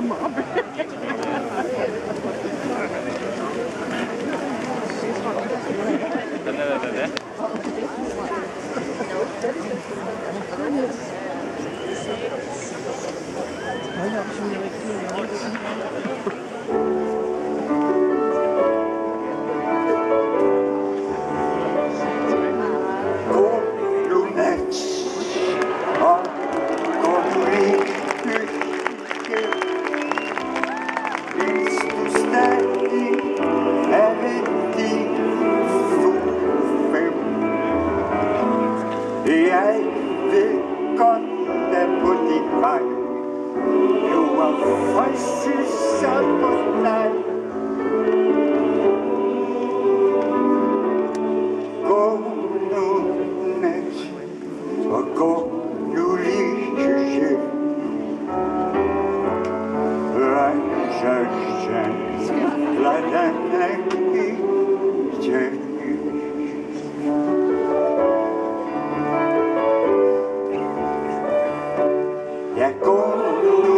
Mama, bitte. one. You are voices of night. Go no next or go Lord.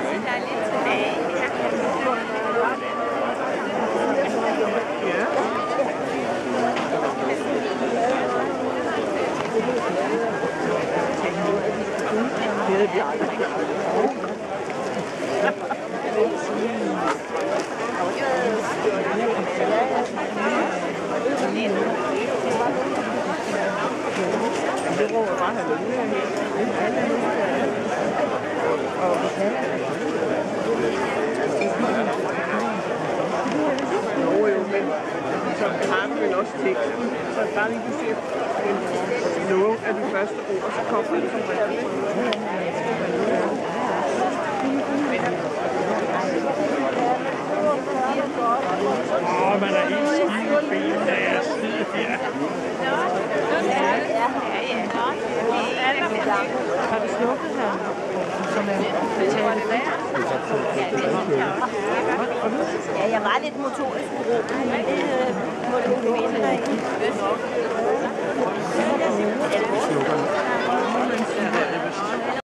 også teksten, så bare lige du siger noget af de første ord, så kommer det som regel. Åh, man er helt skidt ben, da jeg sidder her. Har du slukket her? Som er betalt Ja, jeg var lidt motorisk beruset, men det 我就是问你，有什么？